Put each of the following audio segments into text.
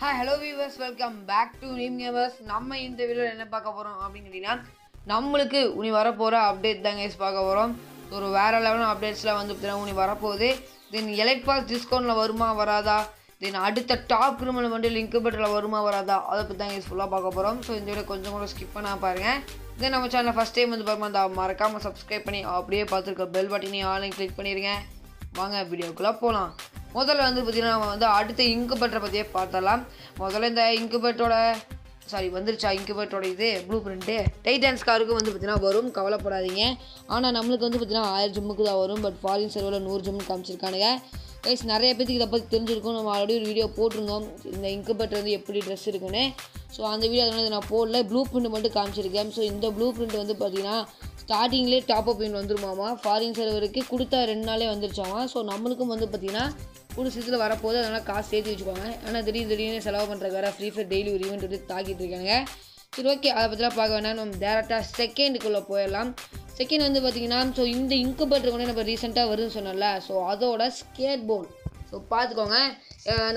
Hi hello viewers welcome back to Neem gamers நம்ம இந்த வீடியோவில் என்ன பார்க்க போகிறோம் அப்படின்னு கேட்டிங்கன்னா நம்மளுக்கு உனி வரப்போகிற அப்டேட் தாங்க guys பார்க்க போகிறோம் ஒரு வேறு லெவலான அப்டேட்ஸ்லாம் வந்து பார்த்தீங்கன்னா உனி வரப்போகுது. தென் எலெக்ட் பாஸ் டிஸ்கவுண்ட்டில் வருமா வராதா? தென் அடுத்த டாப் கிரிமினல் வந்து லிங்க் பெட்டில் வருமா வராதா? அதை பற்றி தான் ஃபுல்லாக பார்க்க போகிறோம் ஸோ இந்த வீடியோ கொஞ்சம் கூட ஸ்கிப் பண்ணா பாருங்கள் தென் நம்ம சேனல் ஃபஸ்ட் டைம் வந்து பாருமா அந்த மறக்காமல் சப்ஸ்கிரைப் பண்ணி அப்படியே பார்த்துருக்க பெல் பட்டனையும் ஆன்லைன் கிளிக் பண்ணிடுங்க வாங்க வீடியோக்குள்ளே போகலாம் முதல்ல வந்து பார்த்திங்கன்னா நம்ம வந்து அடுத்த இன்குபேட்டரை பற்றியே பார்த்தலாம் முதல்ல இந்த இன்குபேட்டரோட சாரி வந்துருச்சா இன்குபேட்டரோட இது ப்ளூ பிரிண்ட்டு டைட்டன்ஸ் காருக்கு வந்து பார்த்தீங்கன்னா வரும் கவலைப்படாதீங்க. ஆனால் நம்மளுக்கு வந்து பார்த்தீங்கன்னா ஆயிரம் ஜிம்முக்கு தான் வரும் பட் ஃபாரின் சர்வரில் நூறு ஜிம்மு காமிச்சிருக்கானுங்க. கைஸ் நிறைய பேத்துக்கு இதை பற்றி தெரிஞ்சிருக்கும். நம்ம ஆல்ரெடி ஒரு வீடியோ போட்டிருந்தோம். இந்த இன்குபேட்டர் வந்து எப்படி ட்ரெஸ் இருக்குன்னு. ஸோ அந்த வீடியோ அதனால நான் போடல. ப்ளூ பிரிண்ட் மட்டும் காமிச்சிருக்கேன். ஸோ இந்த ப்ளூ பிரிண்ட் வந்து பார்த்தீங்கன்னா ஸ்டார்டிங்லேயே டாப் அப் பின் வந்துருமாமா? ஃபாரின் சர்வருக்கு கொடுத்தா ரெண்டு நாளே வந்துருச்சாமா? ஸோ நம்மளுக்கும் வந்து பார்த்தீங்கன்னா ஒரு சிலத்தில் வரப்போது அதனால் காசு சேர்த்து வச்சுக்கோங்க. ஆனால் திடீர் திடீர்னு செலவு பண்ணுற வேறு ஃப்ரீ ஃபயர் டெய்லி ஒரு ஈவெண்ட் வந்து தாக்கிட்டு இருக்காங்க சரி ஓகே அதை பற்றிலாம் பார்க்க வேணாம். நம்ம டேரெக்டாக செகண்டுக்குள்ளே போயிடலாம். செகண்ட் வந்து பார்த்தீங்கன்னா ஸோ இந்த இன்குபேட்டர் கூட நம்ம ரீசெண்டாக வருதுன்னு சொன்னோம்ல ஸோ அதோட ஸ்கேட் போர்ட் ஸோ பார்த்துக்கோங்க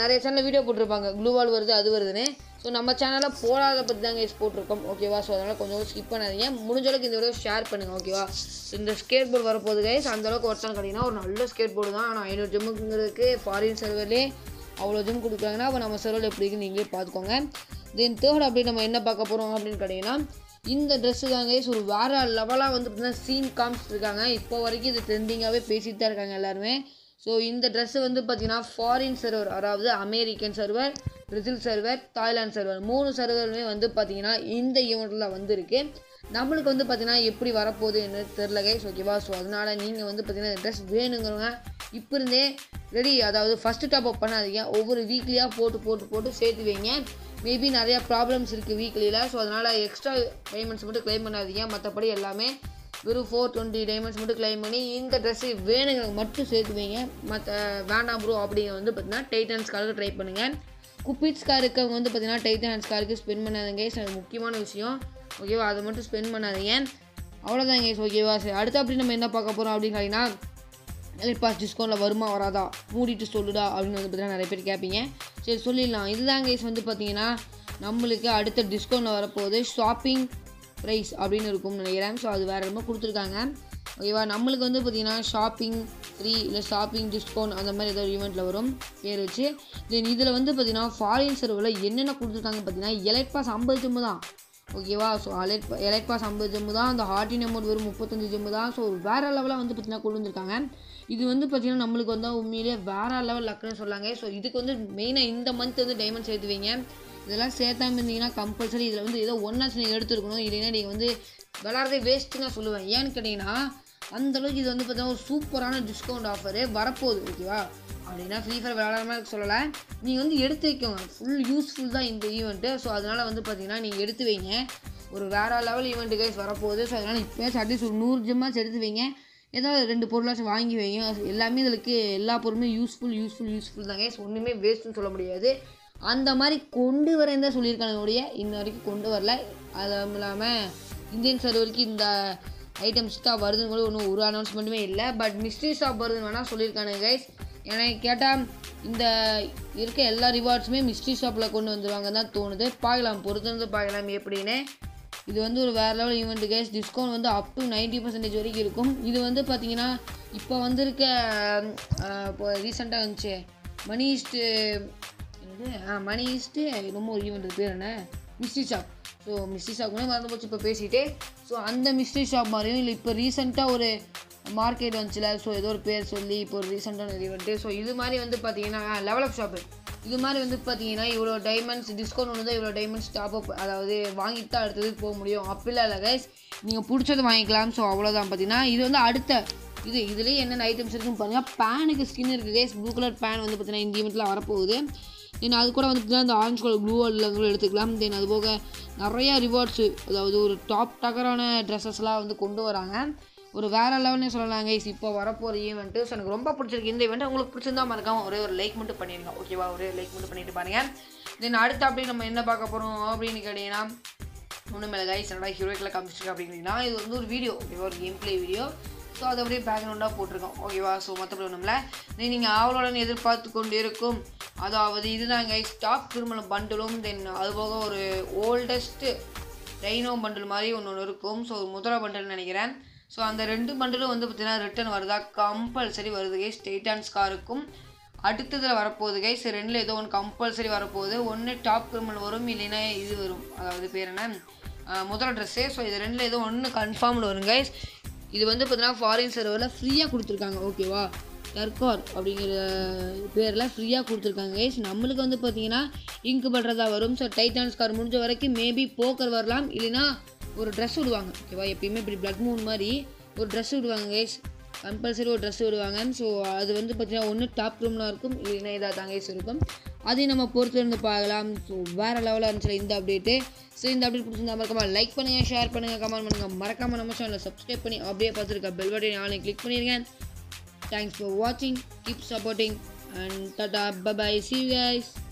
நிறைய சேனலில் வீடியோ போட்டிருப்பாங்க. க்ளூவால் வருது அது வருதுன்னு. ஸோ நம்ம சேனலில் போடாத பற்றி தாங்க யூஸ் போட்டிருக்கோம் ஓகேவா ஸோ அதனால் கொஞ்சம் ஸ்கிப் பண்ணாதீங்க. முடிஞ்ச அளவுக்கு இந்த வீடியோ ஷேர் பண்ணுங்கள் ஓகேவா ஸோ இந்த ஸ்கேட் போர்டு வரப்போகுது கைஸ் அந்த அளவுக்கு ஒருத்தன் கிடைக்குன்னா ஒரு நல்ல ஸ்கேட் போர்டு தான். ஆனால் ஐநூறு ஜிம்முங்கிறதுக்கு ஃபாரின் சர்வர்லேயே அவ்வளோ ஜிம் கொடுக்குறாங்கன்னா அப்போ நம்ம சர்வரில் எப்படி இருக்குன்னு நீங்களே பார்த்துக்கோங்க. தென் தேர்ட் அப்படி நம்ம என்ன பார்க்க போகிறோம் அப்படின்னு கேட்டிங்கன்னா இந்த ட்ரெஸ்ஸு தாங்க கைஸ் ஒரு வேறு லெவலாக வந்து பார்த்தீங்கன்னா சீன் காமிச்சிருக்காங்க இப்போ வரைக்கும் இது ட்ரெண்டிங்காகவே பேசிட்டு தான் இருக்காங்க எல்லாருமே. ஸோ இந்த ட்ரெஸ்ஸு வந்து பார்த்தீங்கன்னா ஃபாரின் சர்வர் அதாவது American server Brazil server Thailand server. மூணு சர்வருமே வந்து பார்த்தீங்கன்னா இந்த ஈவெண்ட்டில் வந்திருக்கு. நம்மளுக்கு வந்து பார்த்தீங்கன்னா எப்படி வரப்போகுதுன்னு தெரில கைஸ் ஓகேவா ஸோ அதனால் நீங்கள் வந்து பார்த்தீங்கன்னா ட்ரெஸ் வேணுங்கிறவங்க இப்போ இருந்தே ரெடி அதாவது ஃபஸ்ட்டு டாப் அப் பண்ணாதீங்க. ஒவ்வொரு வீக்லியாக போட்டு போட்டு போட்டு சேர்த்து வைங்க. மேபி நிறையா ப்ராப்ளம்ஸ் இருக்குது வீக்லியில் ஸோ அதனால் எக்ஸ்ட்ரா டைமண்ட்ஸ் மட்டும் க்ளைம் பண்ணாதீங்க. மற்றபடி எல்லாமே வெறும் ஃபோர் டுவெண்ட்டி டைமண்ட்ஸ் மட்டும் க்ளைம் பண்ணி இந்த ட்ரெஸ்ஸு வேணுங்கிறவங்க மட்டும் சேர்த்து வைங்க. மற்ற வேண்டாம் ப்ரோ அப்படிங்க வந்து பார்த்தீங்கன்னா டைட்டன்ஸ்க்காக ட்ரை பண்ணுங்கள் குப்பிட்ஸ் காருக்கு வந்து பார்த்தீங்கன்னா டைட்டன்ஸ் காருக்கு ஸ்பெண்ட் பண்ணாதுங்க அது முக்கியமான விஷயம். ஓகேவா அதை மட்டும் ஸ்பெண்ட் பண்ணாதீங்க. அவ்வளோதாங்க கேஸ் ஓகேவா சரி. அடுத்து அப்படி நம்ம என்ன பார்க்க போகிறோம் அப்படின்னு கேட்டிங்கன்னா எலைட் பாஸ் டிஸ்கவுண்ட்டில் வருமா வராதா? மூடிட்டு சொல்லுடா அப்படின்னு வந்து பார்த்தீங்கன்னா நிறைய பேர் கேட்பீங்க சரி சொல்லிடலாம். இதுதான் கேஸ் வந்து பார்த்தீங்கன்னா நம்மளுக்கு அடுத்த டிஸ்கவுண்ட்டில் வரப்போகுது ஷாப்பிங் ப்ரைஸ் அப்படின்னு இருக்கும்னு நினைக்கிறேன். ஸோ அது வேறு ரொம்ப கொடுத்துருக்காங்க. ஓகேவா? நம்மளுக்கு வந்து பார்த்தீங்கன்னா ஷாப்பிங் ஃப்ரீ இல்லை ஷாப்பிங் டிஸ்கவுண்ட் அந்த மாதிரி ஏதோ ஈவெண்ட்டில் வரும். பேர் வச்சு. தென் இதில் வந்து பார்த்தீங்கன்னா ஃபாரின் சர்வில் என்னென்ன கொடுத்துருக்காங்க பார்த்தீங்கன்னா எலைட் பாஸ் ஐம்பது ஜிம்மு தான். ஓகேவா? ஸோ அலைட் எலைட் பாஸ் ஐம்பது ஜிம்மு தான். அந்த ஹார்டின் அமௌண்ட் வெறும் முப்பத்தஞ்சு ஜிம்மு தான். ஸோ வேறு லெவலாக வந்து பார்த்தீங்கன்னா கொண்டு வந்திருக்காங்க. இது வந்து பார்த்தீங்கன்னா நம்மளுக்கு வந்து உண்மையிலேயே வேறு லெவல் லக்குன்னு சொல்லாங்க. ஸோ இதுக்கு வந்து மெயினாக இந்த மந்த் வந்து டைமண்ட் சேர்த்துவீங்க. இதெல்லாம் சேர்த்தாம இருந்தீங்கன்னா கம்பல்சரி இதில் வந்து ஏதோ ஒன்றாச்சு நீங்கள் எடுத்துருக்கணும். இல்லைன்னா நீங்கள் வந்து விளாட்றதே வேஸ்ட்டு நான் சொல்லுவேன். ஏன்னு கேட்டிங்கன்னா அந்தளவுக்கு இது வந்து பார்த்தீங்கன்னா ஒரு சூப்பரான டிஸ்கவுண்ட் ஆஃபரு வரப்போகுது ஓகேவா அப்படின்னா ஃப்ரீ ஃபயர் விளாடாம சொல்லலை. நீங்கள் வந்து எடுத்து வைக்கோங்க. ஃபுல் யூஸ்ஃபுல் தான் இந்த ஈவெண்ட்டு ஸோ அதனால் வந்து பார்த்தீங்கன்னா நீங்கள் எடுத்து வைங்க. ஒரு வேறு லெவல் ஈவெண்ட்டு கைஸ் வரப்போகுது. ஸோ அதனால் இப்போ அட்லீஸ்ட் ஒரு நூறு ஜிம்மாச்சு எடுத்து வைங்க. ஏதாவது ரெண்டு பொருளாச்சும் வாங்கி வைங்க. எல்லாமே இதுக்கு எல்லா பொருளுமே யூஸ்ஃபுல் யூஸ்ஃபுல் யூஸ்ஃபுல் தான் கைஸ் ஒன்றுமே வேஸ்ட்டுன்னு சொல்ல முடியாது. அந்த மாதிரி கொண்டு வரேன் தான் சொல்லியிருக்காங்க ஒழிய இன்ன வரைக்கும் கொண்டு வரல. அதுவும் இல்லாமல் இந்தியன் சர்வருக்கு இந்த ஐட்டம்ஸ் தான் வருதுன்னு கூட ஒன்றும் ஒரு அனௌன்ஸ்மெண்ட்டுமே இல்லை. பட் மிஸ்ட்ரி ஷாப் வருதுன்னு வேணால் சொல்லியிருக்கானுங்க கைஸ் எனக்கு கேட்டால் இந்த இருக்க எல்லா ரிவார்ட்ஸுமே மிஸ்ட்ரி ஷாப்பில் கொண்டு வந்துருவாங்க தான் தோணுது. பார்க்கலாம் பொறுத்திருந்து பார்க்கலாம் எப்படின்னு. இது வந்து ஒரு வேறு லெவல் ஈவெண்ட் கைஸ் டிஸ்கவுண்ட் வந்து அப் டு நைன்ட்டி பர்சன்டேஜ் வரைக்கும் இருக்கும். இது வந்து பார்த்தீங்கன்னா இப்போ வந்திருக்க இப்போ ரீசெண்டாக வந்துச்சு. மணி ஈஸ்ட்டு என்னது? ஆ மணி ஈஸ்ட்டு ரொம்ப ஒரு ஈவெண்ட் பேர் என்ன? Mystery shop so mystery shop கூட மறந்து போச்சு இப்போ பேசிகிட்டே ஸோ அந்த மிஸ்ட்ரி ஷாப் மாதிரியும் இல்லை இப்போ ரீசெண்டாக ஒரு மார்க்கெட் வந்துச்சுல ஸோ ஏதோ ஒரு பேர் சொல்லி இப்போ ஒரு ரீசெண்டான ஈவெண்ட்டு ஸோ இது மாதிரி வந்து பார்த்தீங்கன்னா லெவல் அப் ஷாப்பு இது மாதிரி வந்து பார்த்தீங்கன்னா இவ்வளோ டைமண்ட்ஸ் டிஸ்கவுண்ட் ஒன்று தான் இவ்வளோ டைமண்ட்ஸ் டாப் அப் அதாவது வாங்கிட்டு தான் அடுத்ததுக்கு போக முடியும். அப்படிலாம் இல்லை கைஸ் நீங்கள் பிடிச்சது வாங்கிக்கலாம் ஸோ அவ்வளோதான் பார்த்தீங்கன்னா இது வந்து அடுத்த இது இதுலேயே என்னென்ன ஐட்டம்ஸ் இருக்குன்னு பாருங்கள் பேனுக்கு ஸ்கின் இருக்குது கைஸ் ப்ளூ கலர் பேன் வந்து பார்த்தீங்கன்னா இந்த ஈவெண்ட்டில் வரப்போகுது. தென் அது கூட வந்து அந்த ஆரஞ்சு கலர் ப்ளூ கூட எடுத்துக்கலாம். தென் அது போக நிறையா ரிவார்ட்ஸு அதாவது ஒரு டாப் டக்கரான ட்ரெஸ்ஸஸ்லாம் வந்து கொண்டு வராங்க. ஒரு வேறு லெவல்னே சொல்லலாம் கைஸ் இப்போ வரப்போகிற ஈவெண்ட்டு ஸோ எனக்கு ரொம்ப பிடிச்சிருக்கு இந்த ஈவெண்ட் உங்களுக்கு பிடிச்சிருந்தா மறக்காம ஒரே ஒரு லைக் மட்டும் பண்ணிடுங்க. ஓகேவா ஒரே லைக் மட்டும் பண்ணிட்டு பாருங்க. தென் அடுத்து அப்படி நம்ம என்ன பார்க்க போகிறோம் அப்படின்னு கேட்டிங்கன்னா ஒன்றும் மேலே கைஸ் என்னடா ஹீரோக்கில் காமிச்சிருக்கு அப்படின்னா இது வந்து ஒரு வீடியோ ஓகேவா ஒரு கேம் பிளே வீடியோ ஸோ அது அப்படியே பேக்ரவுண்டாக போட்டிருக்கோம். ஓகேவா ஸோ மற்றபடி ஒன்றும் இல்லை நீங்கள் ஆவலுடன் எதிர்பார்த்து கொண்டு இருக்கும். அதாவது இதுதான் கைஸ் டாப் திருமணம் பண்டிலும் தென் அதுபோக ஒரு ஓல்டஸ்ட்டு ரெய்னோ பண்டில் மாதிரி ஒன்று ஒன்று இருக்கும். ஸோ முதல பண்டில்னு நினைக்கிறேன். ஸோ அந்த ரெண்டு பண்டிலும் வந்து பார்த்தீங்கன்னா ரிட்டர்ன் வருதா? கம்பல்சரி வருது கைஸ் டைட்டான் ஸ்காருக்கும் அடுத்ததில் வரப்போகுது கைஸ் ரெண்டில் ஏதோ ஒன்று கம்பல்சரி வரப்போகுது. ஒன்று டாப் கிரிமினல் வரும் இல்லைன்னா இது வரும். அதாவது பேர் என்ன? முதல் ட்ரெஸ்ஸே ஸோ இது ரெண்டில் ஏதோ ஒன்று கன்ஃபார்மில் வரும் கைஸ் இது வந்து பார்த்தீங்கன்னா ஃபாரின் சர்வரில் ஃப்ரீயாக கொடுத்துருக்காங்க. ஓகேவா டர்கார் அப்படிங்கிற பேரில் ஃப்ரீயாக கொடுத்துருக்காங்க கைஸ் நம்மளுக்கு வந்து பார்த்தீங்கன்னா இங்கு பண்ணுறதா வரும். ஸோ டைட்டான்ஸ் கார் முடிஞ்ச வரைக்கும் மேபி போக்கர் வரலாம். இல்லைன்னா ஒரு ட்ரெஸ் விடுவாங்க. ஓகேவா எப்பயுமே இப்படி பிளட் மூன் மாதிரி ஒரு ட்ரெஸ் விடுவாங்க கைஸ் கம்பல்சரி ஒரு ட்ரெஸ் விடுவாங்க. ஸோ அது வந்து பார்த்தீங்கன்னா ஒன்று டாப் ரூம்லாம் இருக்கும். இல்லைன்னா இதாக தாங்க கைஸ் இருக்கும். அதையும் நம்ம பொறுத்திருந்து பார்க்கலாம். ஸோ வேறு லெவலாக இருந்துச்சு இந்த அப்டேட்டு ஸோ இந்த அப்டேட் பிடிச்சிருந்தா மறக்காமல் லைக் பண்ணுங்கள் ஷேர் பண்ணுங்கள் கமெண்ட் பண்ணுங்கள் மறக்காமல் நம்ம சேனலில் சப்ஸ்கிரைப் பண்ணி அப்படியே பார்த்துருக்க பெல் பட்டன் ஆன்லைன் கிளிக் பண்ணிடுங்க Thanks for watching. Keep supporting and tada. Bye bye. See you guys.